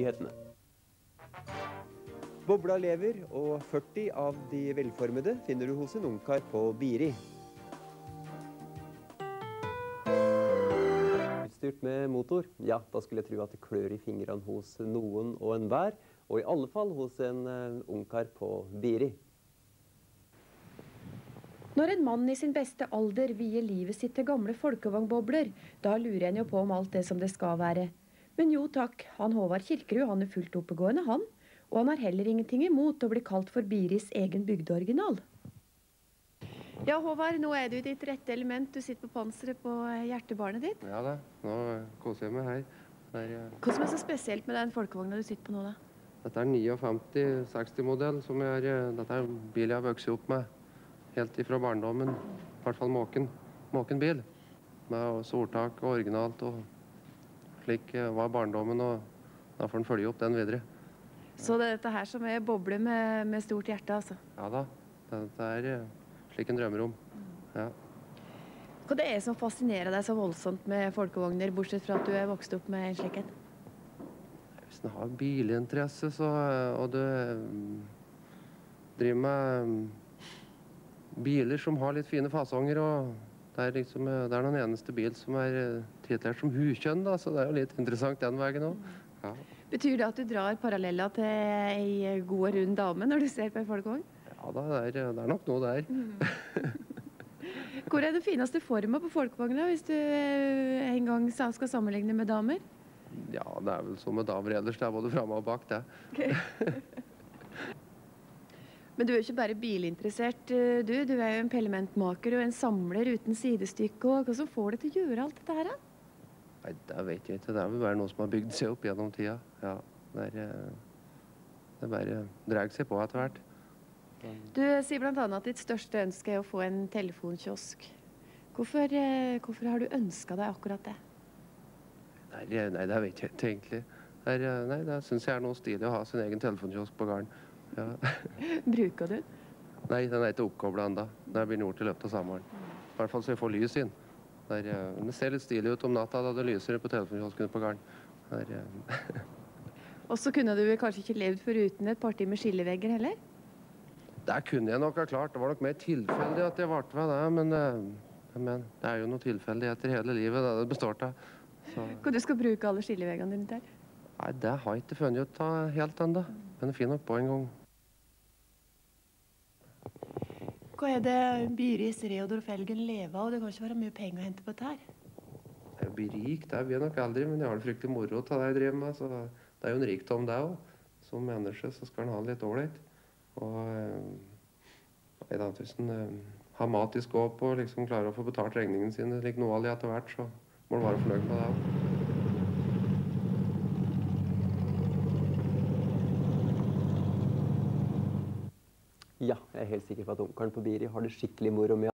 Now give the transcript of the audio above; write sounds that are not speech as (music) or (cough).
nyhetene. Bobla lever, og 40 av de velformede finner du hos en ungkar på Biri. Utstyrt med motor? Ja, da skulle jeg tro at det klør i fingrene hos noen og enhver, og i alle fall hos en uh, ungkar på Biri. Når en mann i sin beste alder vier livet sitt til gamle folkevognbobler, da lurer en jo på om alt det som det skal være. Men jo takk, han Håvard Kirkerud han er fullt oppegående, han. Og han har heller ingenting imot å bli kalt for Biris egen bygdeoriginal. Ja, Håvard, nå er du i ditt rette element. Du sitter på panseret på hjertebarnet ditt. Ja da, nå koser jeg meg her. Der, Hva som er så spesielt med den folkevogna du sitter på nå, da? Dette er 59-60-modell, som jeg er, dette er bil jeg har vokst opp med helt ifra barndommen. I hvert fall måken. Måken bil. Med sortak og originalt og slik var barndommen, og da får en følge opp den videre. Så det er dette her som er boble med, med stort hjerte, altså? Ja da. Dette er slik en drømmer om. Ja. Hva det er som fascinerer deg så voldsomt med folkevogner, bortsett fra at du er vokst opp med en slik en? Hvis en har bilinteresse, så, og du driver med mm, biler som har litt fine fasonger og det er, liksom, det er noen eneste bil som er titulert som hukjønn, da, så det er jo litt interessant den veien òg. Ja. Betyr det at du drar paralleller til ei god og rund dame når du ser på en folkevogn? Ja da, det er, det er nok noe der. Mm. Hvor er den fineste forma på folkevogna, hvis du en gang skal sammenligne med damer? Ja, det er vel som med damer ellers. Det er både framme og bak, det. Okay. Men du er jo ikke bare bilinteressert, du. Du er jo en pellementmaker og en samler uten sidestykke. og Hva som får deg til å gjøre alt dette her, da? Nei, Det vet jeg ikke. Det er vel bare noe som har bygd seg opp gjennom tida. Ja, det, er, det bare drar seg på etter hvert. Du sier bl.a. at ditt største ønske er å få en telefonkiosk. Hvorfor, hvorfor har du ønska deg akkurat det? Nei, nei, det vet jeg ikke egentlig. Det, er, nei, det syns jeg er noe stilig å ha sin egen telefonkiosk på gården. Ja. (laughs) Bruker du den? Nei, den er ikke oppkobla ennå. Den blir gjort i løpet av sommeren. I hvert fall så jeg får lys inn. Der, den ser litt stilig ut om natta da det lyser på telefonkiosken på gården. (laughs) Og så kunne du kanskje ikke levd foruten et parti med skillevegger heller? Det kunne jeg nok ha klart. Det var nok mer tilfeldig at jeg ble med det. Men, men, det er jo noen tilfeldigheter hele livet det det består av. Hva (laughs) du skal bruke alle skilleveggene dine til? Nei, Det har jeg ikke funnet ut av helt ennå. Men jeg finner nok på en gang. Hva er det Byris Reodor Felgen lever av? Det kan ikke være mye penger å hente på dette her? Jeg blir rik, det blir jeg nok aldri, men jeg har det fryktelig moro av det jeg driver med. Så det er jo en rikdom, det òg. Som menneske så skal en ha det litt ålreit. Og nei, da, hvis en har mat i skåp og liksom klarer å få betalt regningene sine like noe av det etter hvert, så må en være fornøyd med det òg. Ja, jeg er helt sikker på at onkelen på Biri har det skikkelig moro med